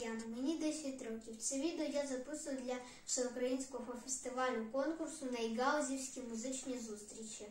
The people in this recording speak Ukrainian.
Яна, мені 10 років. Це відео я записую для всеукраїнського фестивалю конкурсу Найгаузівські музичні зустрічі.